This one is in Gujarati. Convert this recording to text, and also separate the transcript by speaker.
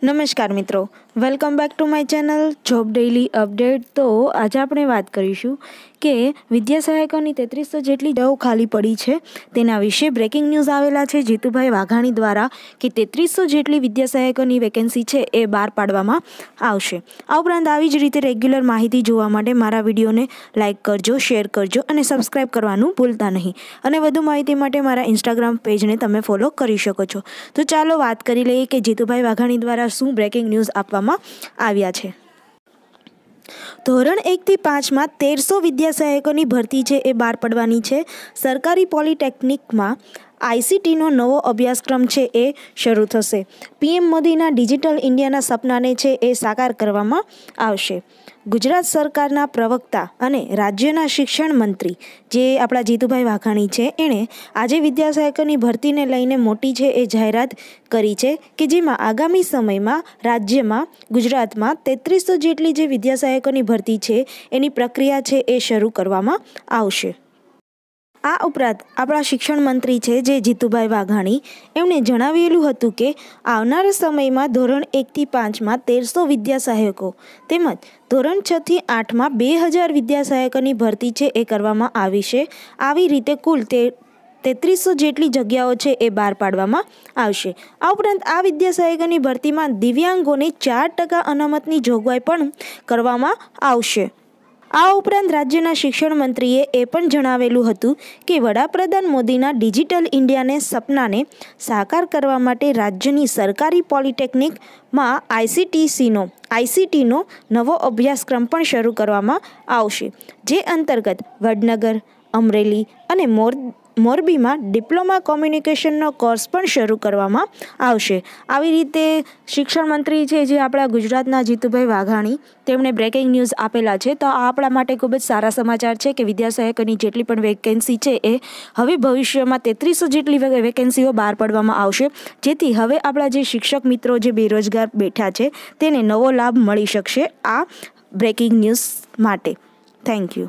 Speaker 1: નમસ્કાર મિત્રો welcome back to my channel job daily update તો આજે આપણે વાત કરીશું કે વિદ્યા સહાયકોની તેત્રીસો જેટલી જગ્યાઓ ખાલી પડી છે, તેના વિશે બ્રેકિંગ ન્યૂઝ આવેલા છે. જીતુભાઈ વાઘાણી દ્વારા કે તેત્રીસો જેટલી વિદ્યા સહાયકોની વેકેન્સી છે એ બહાર પાડવામાં આવશે. આ ઉપરાંત આવી જ રીતે રેગ્યુલર માહિતી જોવા માટે મારા વિડીયોને લાઇક કરજો શેર કરજો અને સબસ્ક્રાઇબ કરવાનું ભૂલતા નહીં. અને વધુ માહિતી માટે મારા ઇન્સ્ટાગ્રામ પેજને તમે ફોલો કરી શકો છો. તો ચાલો વાત કરી લઈએ કે જીતુભાઈ વાઘાણી દ્વારા શું બ્રેકિંગ ન્યૂઝ આપવામાં આવ્યા છે. ધોરણ એકથી પાંચમાં તેરસો વિદ્યાસહાયકોની ભરતી છે એ બહાર પડવાની છે. સરકારી પોલિટેકનિકમાં આઈસીટીનો નવો અભ્યાસક્રમ છે એ શરૂ થશે. પીએમ મોદીના ડિજિટલ ઇન્ડિયાના સપનાને છે એ સાકાર કરવામાં આવશે. ગુજરાત સરકારના પ્રવક્તા અને રાજ્યના શિક્ષણ મંત્રી, જે આપણા જીતુભાઈ વાઘાણી છે, એણે આજે વિદ્યાસહાયકોની ભરતીને લઈને મોટી છે એ જાહેરાત કરી છે કે જેમાં આગામી સમયમાં રાજ્યમાં, ગુજરાતમાં તેત્રીસો જેટલી જે વિદ્યાસહાયકોની ભરતી છે, એની પ્રક્રિયા છે એ શરૂ કરવામાં આવશે. આ ઉપરાંત આપણા શિક્ષણ મંત્રી છે જે જીતુભાઈ વાઘાણી, એમણે જણાવેલું હતું કે આવનારા સમયમાં ધોરણ એકથી પાંચમાં તેરસો વિદ્યા સહાયકો તેમજ ધોરણ છથી આઠમાં બે હજાર વિદ્યા સહાયકોની ભરતી છે એ કરવામાં આવી છે. આવી રીતે કુલ તે, તેત્રીસો જેટલી જગ્યાઓ છે એ બહાર પાડવામાં આવશે. આ ઉપરાંત આ વિદ્યા સહાયકોની ભરતીમાં દિવ્યાંગોને ચાર ટકા અનામતની જોગવાઈ પણ કરવામાં આવશે. આ ઉપરાંત રાજ્યના શિક્ષણ મંત્રીએ એ પણ જણાવેલું હતું કે વડાપ્રધાન મોદીના ડિજિટલ ઇન્ડિયાને સપનાને સાકાર કરવા માટે રાજ્યની સરકારી પોલિટેકનિકમાં આઈસીટીસીનો, આઈસીટીનો નવો અભ્યાસક્રમ પણ શરૂ કરવામાં આવશે, જે અંતર્ગત વડનગર, અમરેલી અને મોર મોરબીમાં ડિપ્લોમા કોમ્યુનિકેશનનો કોર્સ પણ શરૂ કરવામાં આવશે. આવી રીતે શિક્ષણ મંત્રી છે જે આપણા ગુજરાતના જીતુભાઈ વાઘાણી, તેમણે બ્રેકિંગ ન્યૂઝ આપેલા છે. તો આ આપણા માટે ખૂબ જ સારા સમાચાર છે કે વિદ્યાસહાયકોની જેટલી પણ વેકેન્સી છે એ હવે ભવિષ્યમાં તેત્રીસો જેટલી વેકેન્સીઓ બહાર પાડવામાં આવશે. જેથી હવે આપણા જે શિક્ષક મિત્રો જે બેરોજગાર બેઠા છે, તેને નવો લાભ મળી શકશે આ બ્રેકિંગ ન્યૂઝ માટે. Thank you